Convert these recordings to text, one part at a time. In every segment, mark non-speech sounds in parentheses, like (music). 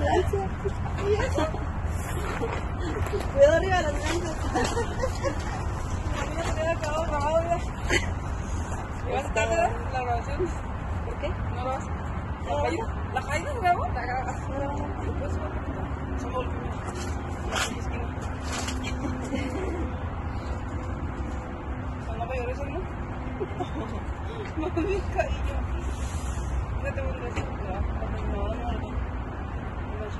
ambulancia, la ambulancia. ¿Y eso? Cuidado arriba de las blancas. Imagínate que. ¿Y vas a estar la grabación? ¿Por qué? No lo vas. ¿La caída? ¿La se grabó? La grabas. Después, son volcanes. Cuando me lloré, ¿no? Mami, caí yo. Fíjate, bueno, eso, ya, cuando me daban algo, me chingué,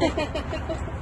¡Ah! ¿Qué pasó? Acabamos (laughs) de matar.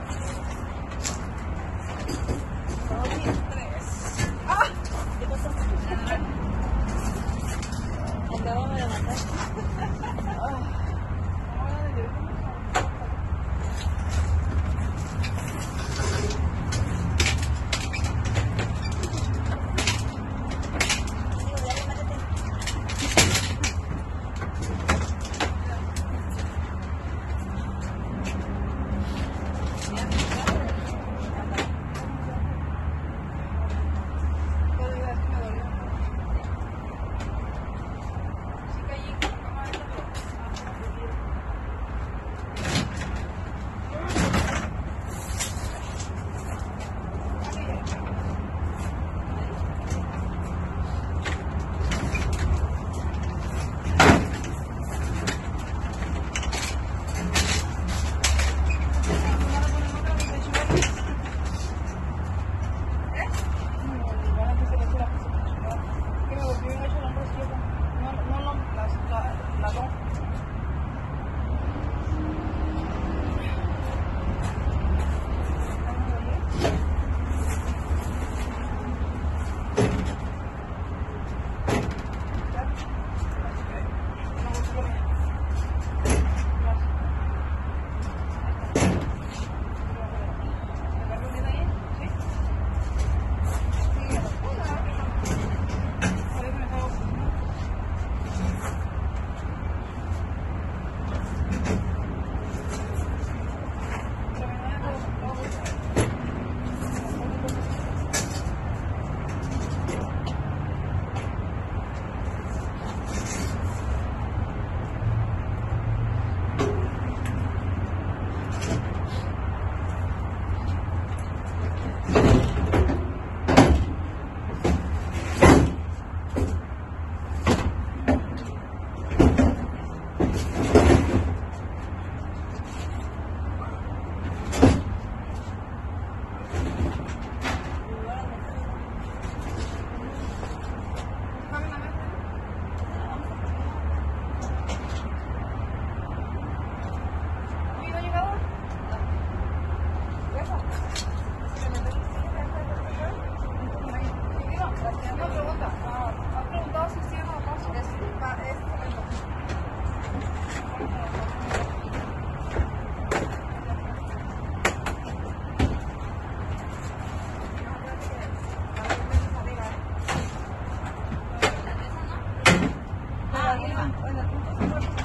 啊！我。